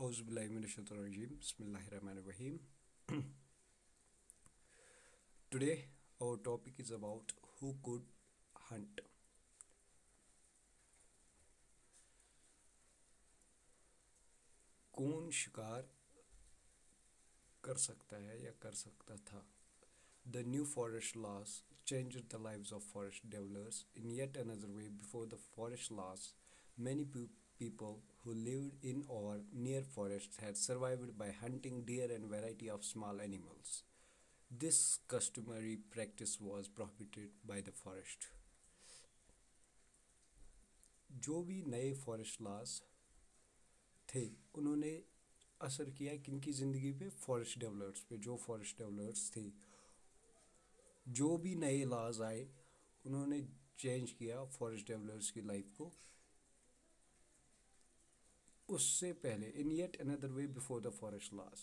Bismillahirrahmanirrahim. Today our topic is about who could hunt. कौन शिकार कर सकता है या कर सकता था The new forest laws changed the lives of forest dwellers in yet another way. Before the forest laws, many pe- people who lived in or near forests had survived by hunting deer and variety of small animals. This customary practice was prohibited by the forest. जो भी नए forest laws थे उन्होंने असर किया किनकी ज़िंदगी पे फॉरेस्ट डेवलपर्स पे जो फॉरेस्ट डेवलपर्स थे जो भी नए लॉज आए उन्होंने चेंज किया फॉरेस्ट डेवलपर्स की लाइफ को उससे पहले in yet another way before the forest laws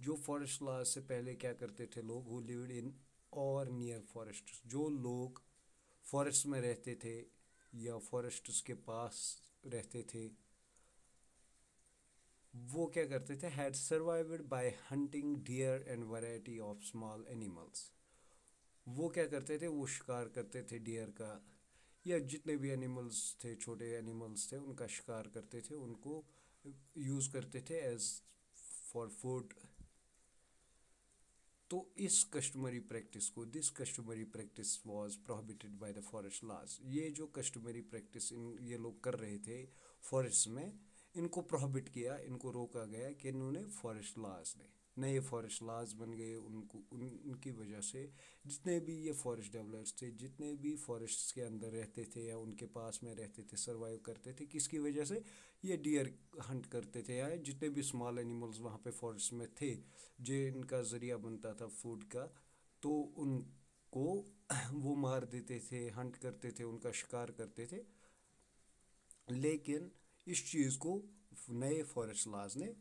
जो फॉरेस्ट लॉज से पहले क्या करते थे लोग? हु लिव्ड इन और नियर फॉरेस्ट जो लोग फॉरेस्ट में रहते थे या फॉरेस्ट के पास रहते थे, वो क्या करते थे? Had survived by hunting deer and variety of small animals वो क्या करते थे? वो शिकार करते थे डियर का या जितने भी एनिमल्स थे, छोटे एनिमल्स थे, उनका शिकार करते थे, उनको यूज़ करते थे एज फॉर फ़ूड तो इस कस्टमरी प्रैक्टिस को this customary practice was prohibited by the forest laws ये जो कस्टमरी प्रैक्टिस इन, ये लोग कर रहे थे फॉरेस्ट में, इनको प्रोहिबिट किया, इनको रोका गया कि इन्होंने फॉरेस्ट लॉज ने। नए फॉरेस्ट लॉज बन गए उनको उन, उनकी वजह से जितने भी ये फॉरेस्ट डेवलपर्स थे जितने भी फॉरेस्ट के अंदर रहते थे या उनके पास में रहते थे सर्वाइव करते थे किसकी वजह से? ये डियर हंट करते थे या जितने भी स्मॉल एनिमल्स वहाँ पे फॉरेस्ट में थे जिनका ज़रिया बनता था फ़ूड का तो उनको वो मार देते थे हंट करते थे उनका शिकार करते थे। लेकिन इस चीज़ को नए फॉरेस्ट लॉज ने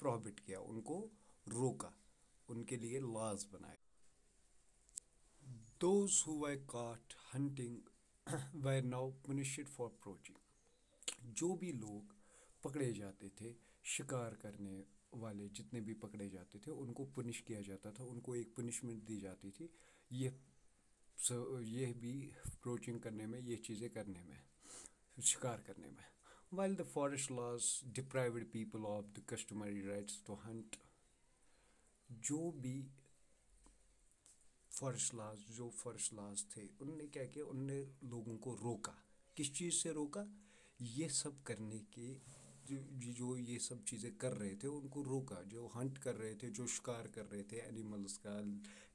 प्रोहिबिट किया, उनको रोका, उनके लिए लॉज बनाए। Those who caught hunting were now punished for poaching जो भी लोग पकड़े जाते थे, शिकार करने वाले जितने भी पकड़े जाते थे, उनको पुनिश किया जाता था, उनको एक पनिशमेंट दी जाती थी। ये ये भी प्रोचिंग करने में, ये चीज़ें करने में, शिकार करने में। While the forest laws deprived people of the customary rights to hunt, जो भी फॉरेस्ट लॉज जो फॉरेस्ट लॉज थे, उनने क्या किया? उनने लोगों को रोका। किस चीज़ से रोका? ये सब करने के जो जो ये सब चीज़ें कर रहे थे, उनको रोका। जो हंट कर रहे थे, जो शिकार कर रहे थे एनिमल्स का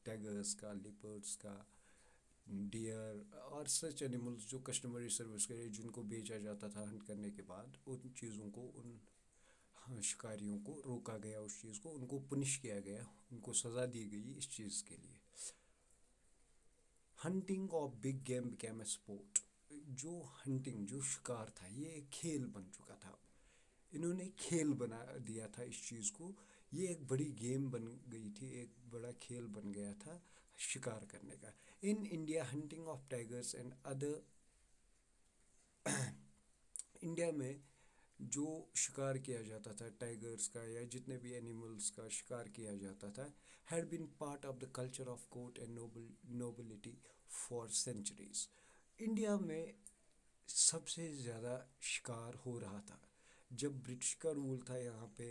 टैगर्स का लिपर्ड्स का डियर और सच एनिमल्स जो कस्टमरी सर्विस के जिनको बेचा जाता था हंट करने के बाद उन चीज़ों को उन हाँ, शिकारियों को रोका गया उस चीज़ को उनको पुनिश किया गया उनको सज़ा दी गई इस चीज़ के लिए। Hunting of big game became a sport जो हंटिंग जो शिकार था ये खेल बन चुका था। इन्होंने खेल बना दिया था इस चीज़ को। ये एक बड़ी गेम बन गई थी एक बड़ा खेल बन गया था शिकार करने का। In India hunting of tigers and other India में जो शिकार किया जाता था टाइगर्स का या जितने भी एनिमल्स का शिकार किया जाता था had been part of the culture of court and noble nobility for centuries India में सबसे ज़्यादा शिकार हो रहा था। जब ब्रिटिश का रूल था यहाँ पे,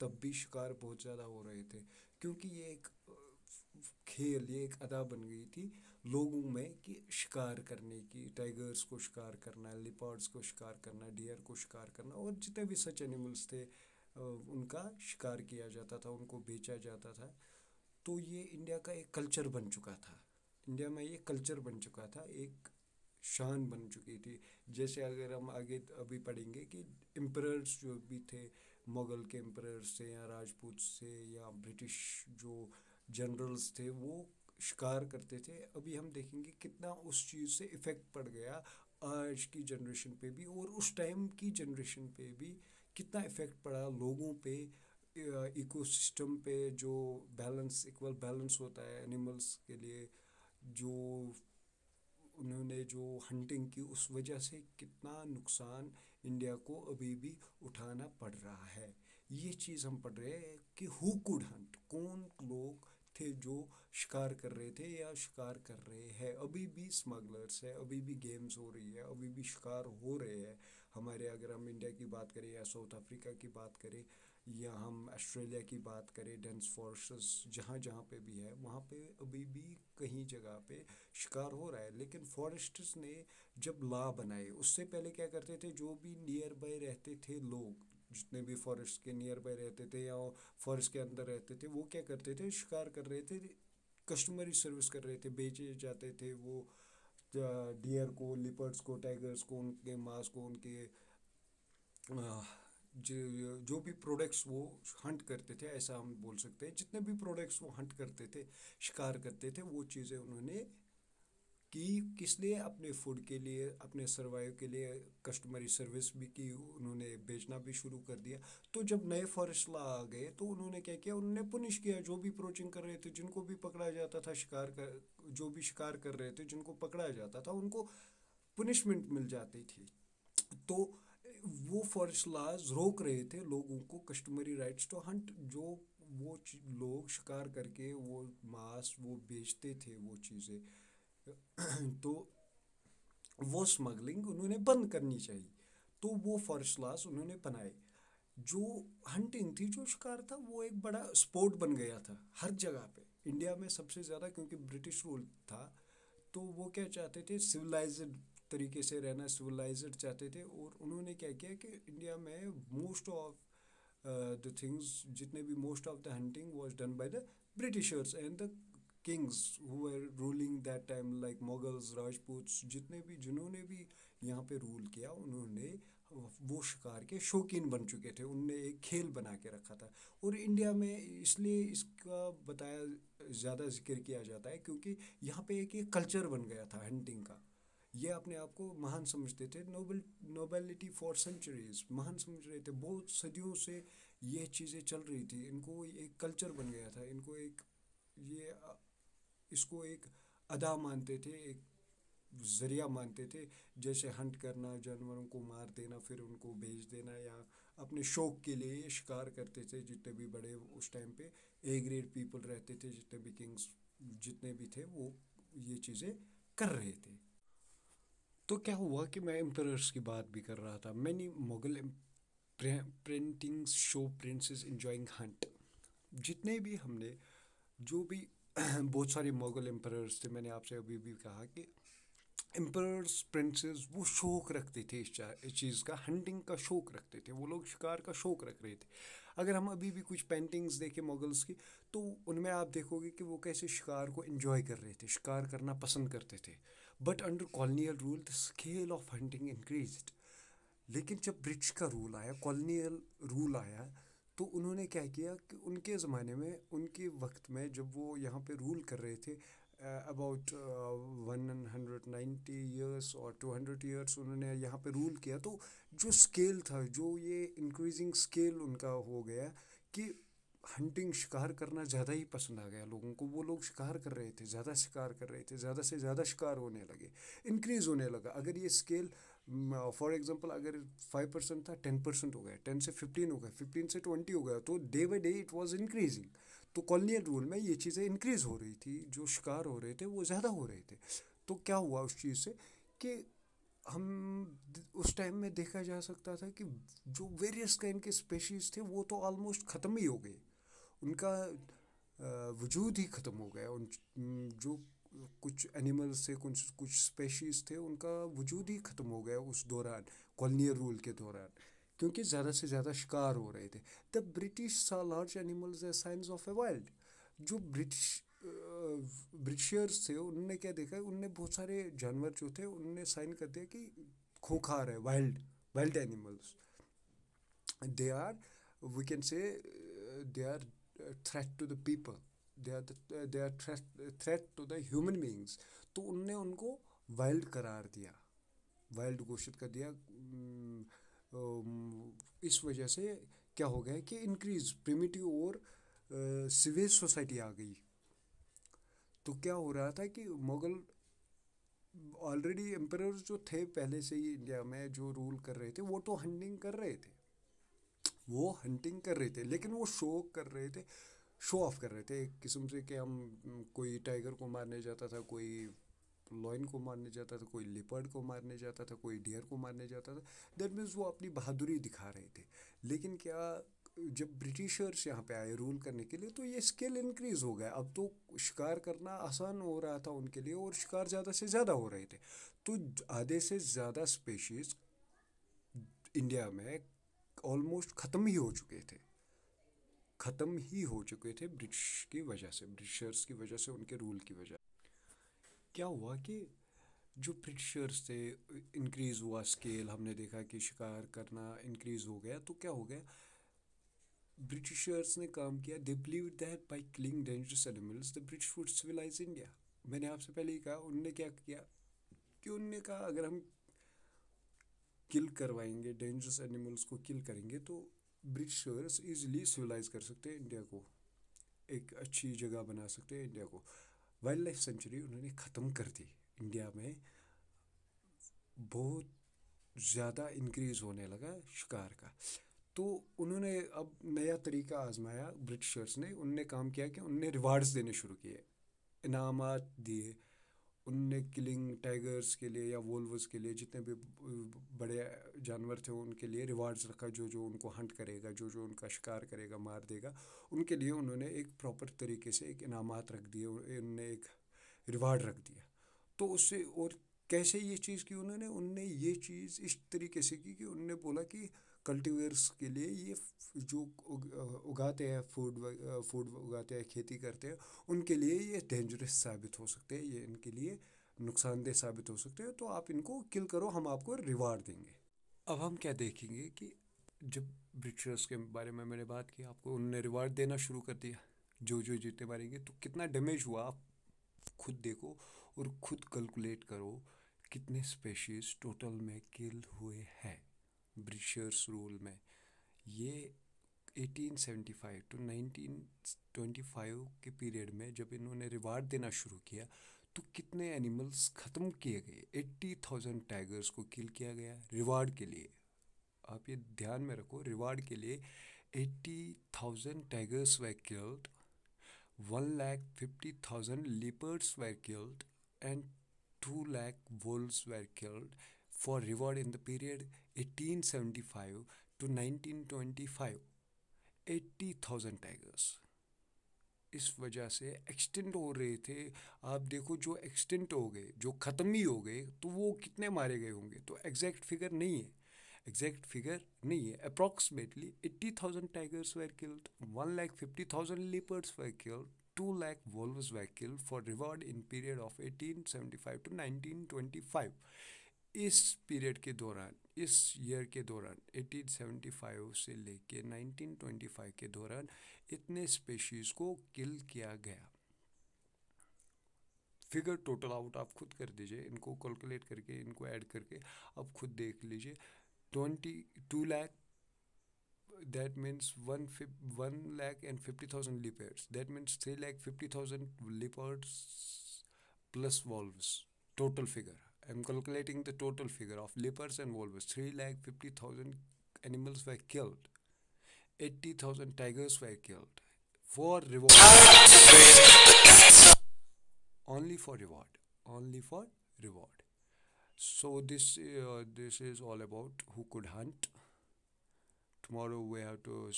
तब भी शिकार बहुत ज़्यादा हो रहे थे, क्योंकि ये एक खेल ये एक अदा बन गई थी लोगों में कि शिकार करने की, टाइगर्स को शिकार करना, लिपर्ड्स को शिकार करना, डियर को शिकार करना और जितने भी सच एनिमल्स थे उनका शिकार किया जाता था, उनको बेचा जाता था। तो ये इंडिया का एक कल्चर बन चुका था। इंडिया में ये कल्चर बन चुका था, एक शान बन चुकी थी। जैसे अगर हम आगे अभी पढ़ेंगे कि एम्परर्स जो भी थे, मुग़ल के एम्परर्स से या राजपूत से या ब्रिटिश जो जनरल्स थे, वो शिकार करते थे। अभी हम देखेंगे कितना उस चीज़ से इफ़ेक्ट पड़ गया आज की जनरेशन पे भी और उस टाइम की जनरेशन पे भी कितना इफ़ेक्ट पड़ा लोगों पे इकोसिस्टम पे जो बैलेंस इक्वल बैलेंस होता है एनिमल्स के लिए, जो उन्होंने जो हंटिंग की उस वजह से कितना नुकसान इंडिया को अभी भी उठाना पड़ रहा है। ये चीज़ हम पढ़ रहे हैं कि हु कुड हंट कौन लोग थे जो शिकार कर रहे थे या शिकार कर रहे हैं। अभी भी स्मगलर्स है, अभी भी गेम्स हो रही है, अभी भी शिकार हो रहे हैं। हमारे अगर हम इंडिया की बात करें या साउथ अफ्रीका की बात करें या हम ऑस्ट्रेलिया की बात करें डेंस फॉरेस्ट जहाँ जहाँ पे भी है, वहाँ पे अभी भी कहीं जगह पे शिकार हो रहा है। लेकिन फॉरेस्टर्स ने जब ला बनाए, उससे पहले क्या करते थे, जो भी नियर बाय रहते थे लोग जितने भी फॉरेस्ट के नियर बाय रहते थे या फॉरेस्ट के अंदर रहते थे, वो क्या करते थे? शिकार कर रहे थे कस्टमरी सर्विस कर रहे थे, बेचे जाते थे वो डियर को लिपर्ड्स को टाइगर्स को, उनके मांस को, उनके जो जो भी प्रोडक्ट्स वो हंट करते थे, ऐसा हम बोल सकते हैं। जितने भी प्रोडक्ट्स वो हंट करते थे, शिकार करते थे, वो चीज़ें उन्होंने की किस लिए अपने फ़ूड के लिए, अपने सर्वाइव के लिए कस्टमरी सर्विस भी की, उन्होंने बेचना भी शुरू कर दिया। तो जब नए फॉरेस्ट ला आ गए तो उन्होंने क्या किया? उन्होंने पुनिश किया। जो भी प्रोचिंग कर रहे थे, जिनको भी पकड़ा जाता था, शिकार कर, जो भी शिकार कर रहे थे, जिनको पकड़ा जाता था, उनको पुनिशमेंट मिल जाती थी। तो वो फॉरेस्ट लाज रोक रहे थे लोगों को कस्टमरी राइट्स टू हंट जो वो लोग शिकार करके वो मांस, वो बेचते थे वो चीज़ें। तो वो स्मगलिंग उन्होंने बंद करनी चाहिए। तो वो फॉरेस्ट लॉस उन्होंने बनाए। जो हंटिंग थी, जो शिकार था, वो एक बड़ा स्पोर्ट बन गया था हर जगह पे। इंडिया में सबसे ज़्यादा, क्योंकि ब्रिटिश रूल था तो वो क्या चाहते थे? सिविलाइज्ड तरीके से रहना सिविलाइज्ड चाहते थे। और उन्होंने क्या किया कि इंडिया में मोस्ट ऑफ़ द थिंग्स जितने भी most of the hunting was done by the Britishers and the kings who ruling that time like Mughals Rajput जितने भी, जिन्होंने भी यहाँ पे रूल किया, उन्होंने वो शिकार के शौकीन बन चुके थे। उनने एक खेल बना के रखा था। और इंडिया में इसलिए इसका बताया, ज़्यादा ज़िक्र किया जाता है क्योंकि यहाँ पे एक एक कल्चर बन गया था हंटिंग का। ये अपने आप को महान समझते थे। नोबल नोबेलिटी फॉर सेंचुरीज महान समझ रहे थे। बहुत सदियों से ये चीज़ें चल रही थी। इनको एक कल्चर बन गया था। इनको एक ये इसको एक अदा मानते थे, एक ज़रिया मानते थे, जैसे हंट करना, जानवरों को मार देना, फिर उनको भेज देना या अपने शौक के लिए शिकार करते थे जितने भी बड़े उस टाइम पे। ए ग्रेड पीपल रहते थे, जितने भी किंग्स जितने भी थे, वो ये चीज़ें कर रहे थे। तो क्या हुआ कि मैं एम्परर्स की बात भी कर रहा था? Many Mughal paintings show princes enjoying hunt जितने भी हमने, जो भी बहुत सारे मुगल एम्परर्स थे, मैंने आपसे अभी भी कहा कि एम्परर्स प्रिंसेस वो शौक रखते थे इस इस चीज़ का हंटिंग का शौक रखते थे, वो लोग शिकार का शौक रख रहे थे। अगर हम अभी भी कुछ पेंटिंग्स देखें मुगल्स की तो उनमें आप देखोगे कि वो कैसे शिकार को एंजॉय कर रहे थे, शिकार करना पसंद करते थे। But under colonial rule the scale of hunting increase लेकिन जब ब्रिटिश का रूल आया कॉलोनियल रूल आया तो उन्होंने क्या किया कि उनके ज़माने में, उनके वक्त में जब वो यहाँ पे रूल कर रहे थे about one hundred ninety years और टू हंड्रेड ईयर्स उन्होंने यहाँ पे रूल किया तो जो स्केल था, जो ये इंक्रीजिंग स्केल उनका हो गया कि हंटिंग शिकार करना ज़्यादा ही पसंद आ गया लोगों को। वो लोग शिकार कर रहे थे, ज़्यादा शिकार कर रहे थे, ज़्यादा से ज़्यादा शिकार होने लगे इंक्रीज़ होने लगा। अगर ये स्केल फॉर एग्ज़ाम्पल अगर फाइव परसेंट था टेन परसेंट हो गया टेन से फिफ्टीन हो गया फिफ्टीन से ट्वेंटी हो गया तो day by day it was increasing तो कॉलोनियल रूल में ये चीज़ें इंक्रीज़ हो रही थी, जो शिकार हो रहे थे, वो ज़्यादा हो रहे थे। तो क्या हुआ उस चीज़ से कि हम उस टाइम में देखा जा सकता था कि जो वेरियस काइंड के स्पेशीज़ थे, वो तो ऑलमोस्ट ख़त्म ही हो गए। उनका वजूद ही ख़त्म हो गया। उन, जो कुछ एनिमल्स थे, कुछ कुछ स्पेशीज़ थे, उनका वजूद ही ख़त्म हो गया उस दौरान कॉलोनियल रूल के दौरान। क्योंकि ज़्यादा से ज़्यादा शिकार हो रहे थे। The British saw large animals a signs of a wild जो ब्रिटिश ब्रिटिशर्स थे उन्होंने क्या देखा, उनने बहुत सारे जानवर जो थे उन्होंने साइन कर दिया कि खोखार है wild wild animals they are we can say they are threat to the people they are threat to the human beings तो उनने उनको वाइल्ड करार दिया। वाइल्ड घोषित कर दिया। इस वजह से क्या हो गया कि इंक्रीज प्रिमिटिव और सिविल सोसाइटी आ गई। तो क्या हो रहा था कि मुगल ऑलरेडी एम्पर जो थे पहले से ही इंडिया में जो रूल कर रहे थे, वो तो हंटिंग कर रहे थे। वो हंटिंग कर रहे थे, लेकिन वो शो कर रहे थे। शो ऑफ़ कर रहे थे, एक किस्म से कि हम, कोई टाइगर को मारने जाता था, कोई लॉइन को मारने जाता था, कोई लिपर्ड को मारने जाता था, कोई डियर को मारने जाता था। दैट मीन्स वो अपनी बहादुरी दिखा रहे थे। लेकिन क्या, जब ब्रिटिशर्स यहाँ पे आए रूल करने के लिए तो ये स्किल इंक्रीज हो गया। अब तो शिकार करना आसान हो रहा था उनके लिए और शिकार ज़्यादा से ज़्यादा हो रहे थे। तो आधे से ज़्यादा स्पेशीज इंडिया में ऑलमोस्ट ख़त्म ही हो चुके थे। ख़त्म ही हो चुके थे ब्रिटिश की वजह से, ब्रिटिशर्स की वजह से, उनके रूल की वजह क्या हुआ कि जो ब्रिटिशर्स थे इंक्रीज़ हुआ स्केल हमने देखा कि शिकार करना इंक्रीज़ हो गया। तो क्या हो गया? ब्रिटिशर्स ने काम किया। They believe that by killing dangerous animals the British would civilise India मैंने आपसे पहले ही कहा, उनने क्या किया? कि उनने कहा, अगर हम किल करवाएँगे डेंजरस एनिमल्स को किल करेंगे तो ब्रिटिशर्स ईज़िली सिविलाइज कर सकते हैं इंडिया को। एक अच्छी जगह बना सकते हैं इंडिया को। वाइल्ड लाइफ सेंचुरी उन्होंने ख़त्म कर दी इंडिया में। बहुत ज़्यादा इंक्रीज होने लगा शिकार का। तो उन्होंने अब नया तरीका आजमाया ब्रिटिशर्स ने। उनने काम किया कि उनने रिवार्ड्स देने शुरू किए। इनामत दिए। उनने किलिंग टाइगर्स के लिए या वोल्वस के लिए जितने भी बड़े जानवर थे उनके लिए रिवार्ड्स रखा, जो जो उनको हंट करेगा, जो जो उनका शिकार करेगा, मार देगा, उनके लिए उन्होंने एक प्रॉपर तरीके से एक इनामत रख दिए उनने एक रिवार्ड रख दिया। तो उससे और कैसे ये चीज़ की उन्होंने, उनने ये चीज़ इस तरीके से की कि उनने बोला कि कल्टीवेयर्स के लिए ये जो उगाते हैं फ़ूड फ़ूड उगाते हैं, खेती करते हैं, उनके लिए ये डेंजरस साबित हो सकते हैं, ये इनके लिए नुकसानदेह साबित हो सकते हैं तो आप इनको किल करो, हम आपको रिवार्ड देंगे। अब हम क्या देखेंगे कि जब ब्रिटिशर्स के बारे में मैंने बात की, आपको उन्होंने रिवार्ड देना शुरू कर दिया जो जो जितने मारेंगे तो कितना डैमेज हुआ, आप खुद देखो और खुद कैलकुलेट करो, कितने स्पेशीज़ टोटल में किल हुए हैं। ब्रिटिशर्स रूल में। ये 1875 टू 1925 के पीरियड में जब इन्होंने रिवार्ड देना शुरू किया तो कितने एनिमल्स ख़त्म किए गए? एट्टी थाउज़ेंड टाइगर्स को किल किया गया रिवार्ड के लिए। आप ये ध्यान में रखो रिवार्ड के लिए eighty thousand tigers they killed one lakh fifty thousand leopards they killed and two lakh wolves they killed for reward in the period. 1875 to 1925 80,000 tigers इस वजह से एक्सटेंट हो रहे थे। आप देखो जो एक्सटेंट हो गए जो ख़त्म ही हो गए तो वो कितने मारे गए होंगे? तो एग्जैक्ट फिगर नहीं है। एग्जैक्ट फिगर नहीं है। Approximately eighty thousand tigers were killed one lakh fifty thousand leopards were killed two lakh wolves were killed for reward in period of eighteen seventy five to nineteen twenty five इस period के दौरान, इस year के दौरान 1875 से लेके 1925 के दौरान इतने स्पेशीज को किल किया गया। फिगर टोटल आउट आप खुद कर दीजिए, इनको कैलकुलेट करके, इनको ऐड करके आप खुद देख लीजिए। Twenty two lakh that means one one lakh and fifty thousand leopards that means three lakh fifty thousand leopards plus wolves total figure I'm calculating the total figure of leopards and wolves. 3 lakh 50,000 animals were killed. 80,000 tigers were killed. For reward. Only for reward. Only for reward. So this uh, this is all about who could hunt. Tomorrow we have to,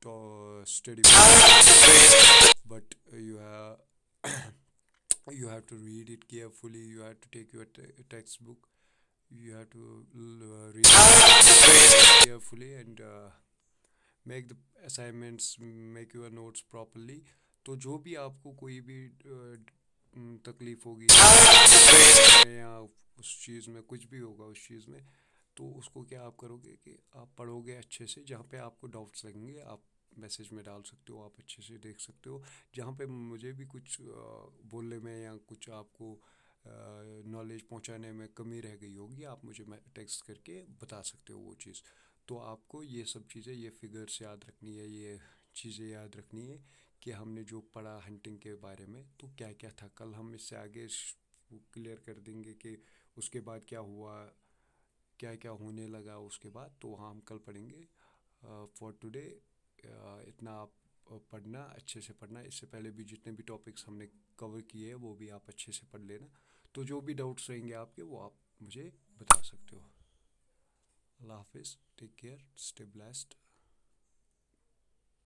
to study, but you have you have to read it carefully. You have to take your te- textbook. You have to uh, read carefully and make the assignments make your notes properly तो जो भी आपको कोई भी तकलीफ़ होगी या उस चीज़ में कुछ भी होगा उस चीज़ में तो उसको क्या आप करोगे कि आप पढ़ोगे अच्छे से जहाँ पर आपको डाउट्स लगेंगे आप मैसेज में डाल सकते हो, आप अच्छे से देख सकते हो। जहाँ पे मुझे भी कुछ बोलने में या कुछ आपको नॉलेज पहुँचाने में कमी रह गई होगी, आप मुझे टेक्स्ट करके बता सकते हो वो चीज़। तो आपको ये सब चीज़ें, ये फिगर्स याद रखनी है, ये चीज़ें याद रखनी है कि हमने जो पढ़ा हंटिंग के बारे में तो क्या क्या था? कल हम इससे आगे क्लियर कर देंगे कि उसके बाद क्या हुआ क्या क्या होने लगा उसके बाद तो वहाँ हम कल पढ़ेंगे फॉर टुडे इतना पढ़ना, अच्छे से पढ़ना। इससे पहले भी जितने भी टॉपिक्स हमने कवर किए हैं, वो भी आप अच्छे से पढ़ लेना। तो जो भी डाउट्स रहेंगे आपके, वो आप मुझे बता सकते हो। अल्लाह हाफिज़ टेक केयर स्टे ब्लेस्ड